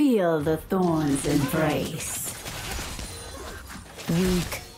Feel the thorns embrace. Weak.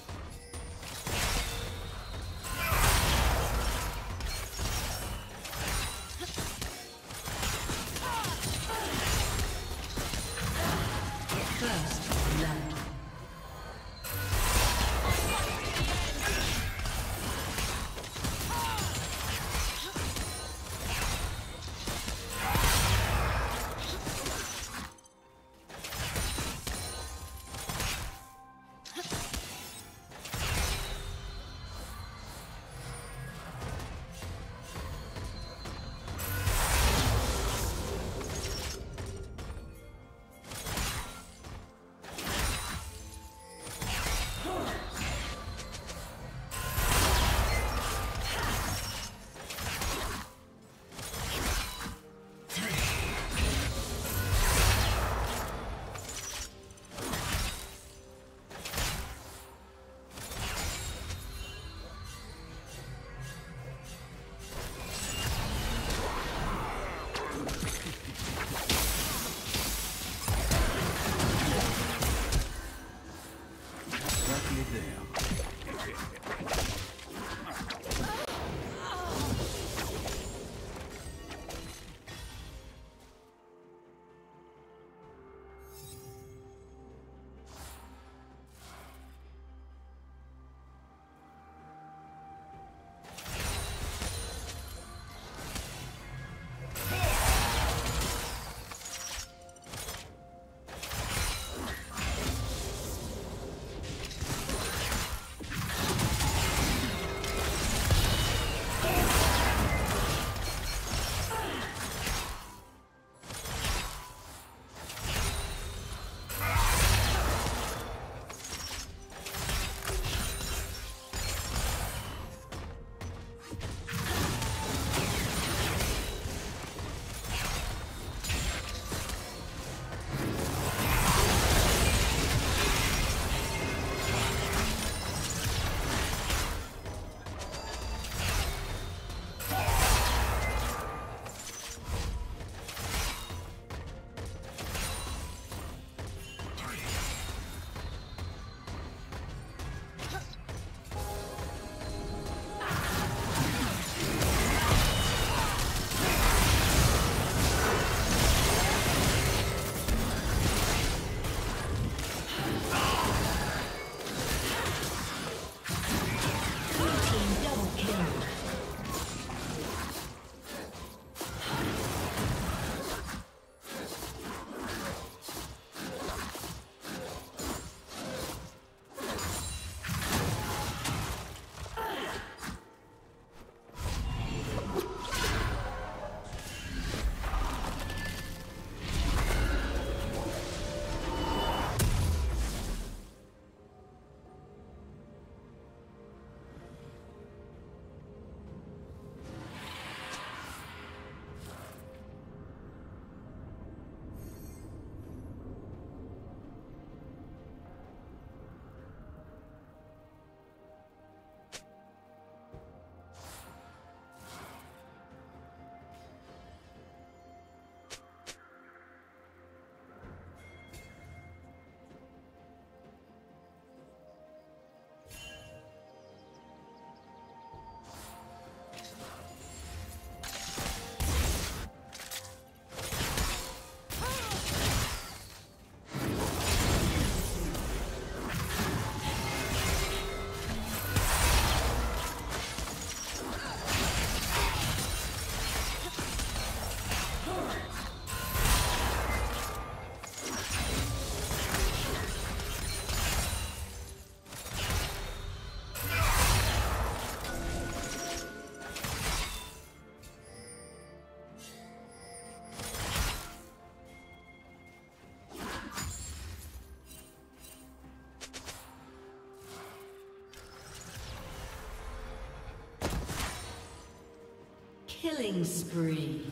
Killing spree.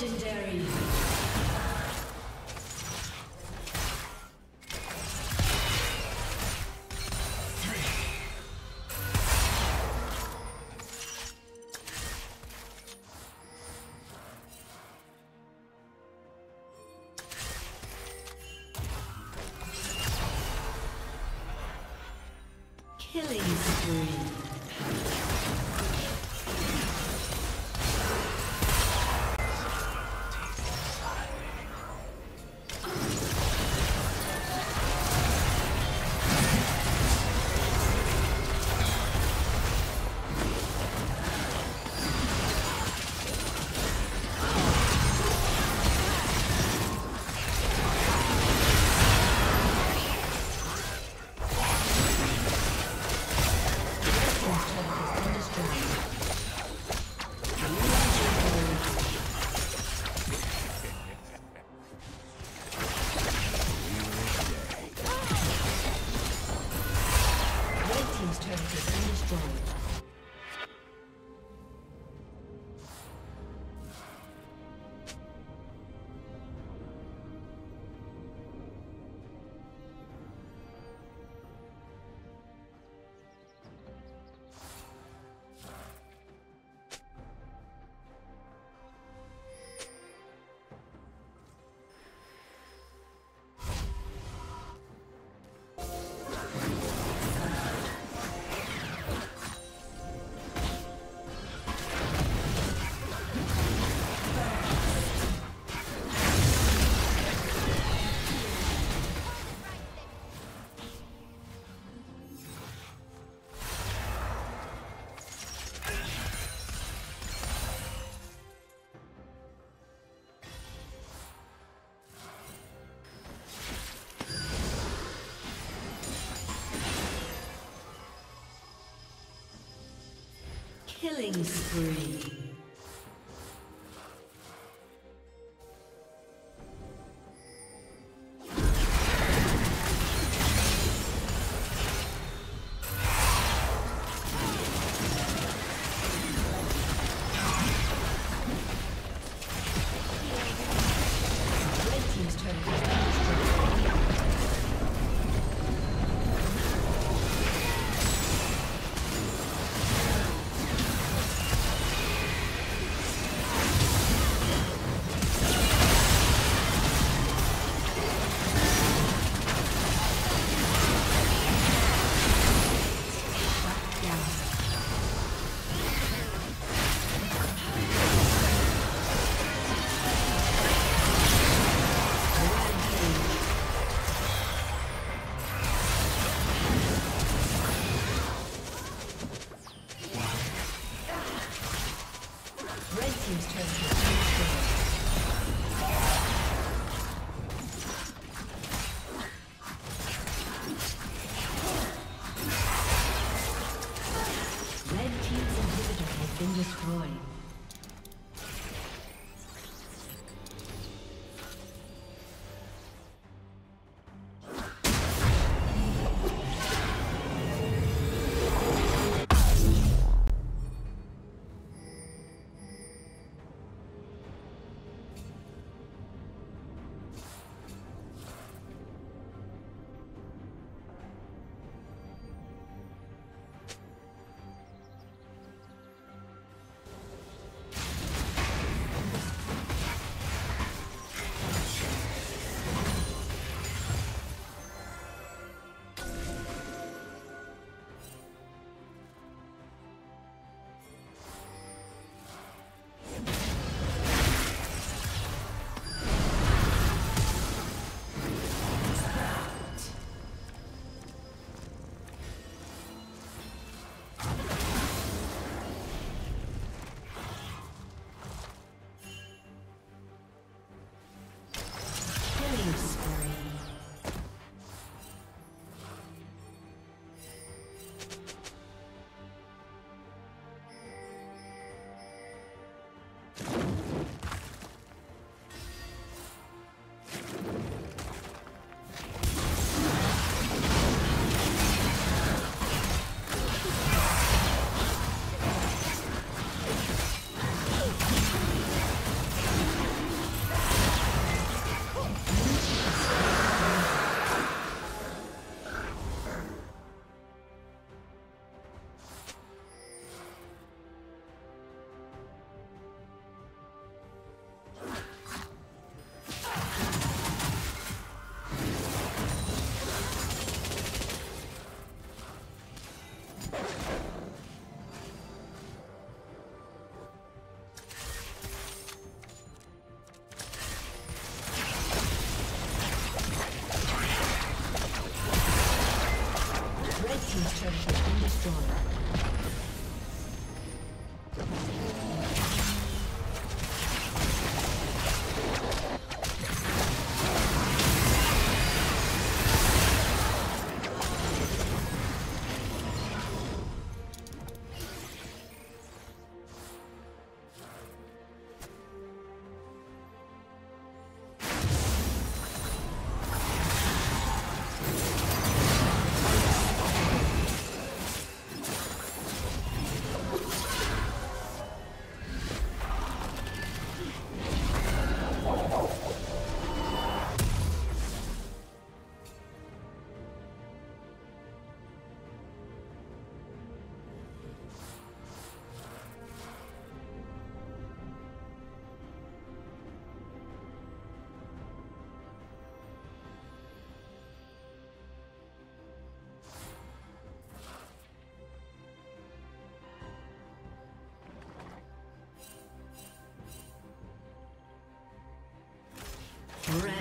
Legendary. Killing spree. Red Team's turn.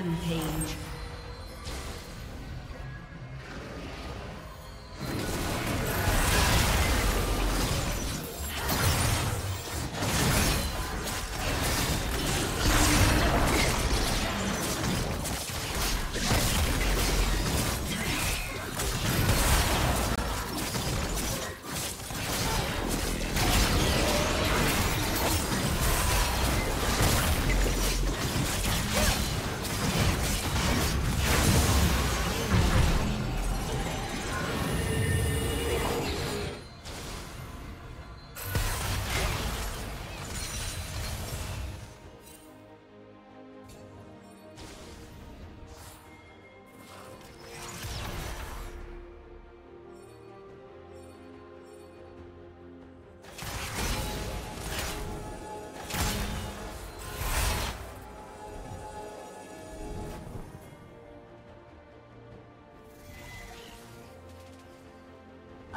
Rampage.